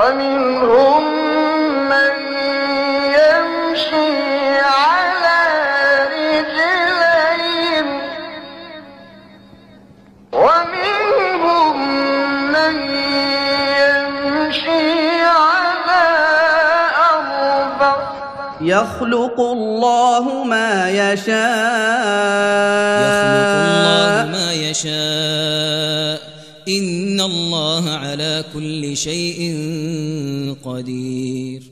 ومنهم من يمشي على رجلين. ومنهم من يمشي على أربع. يخلق الله ما يشاء. يخلق الله ما يشاء. إن الله على كل شيء قدير